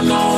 I'm.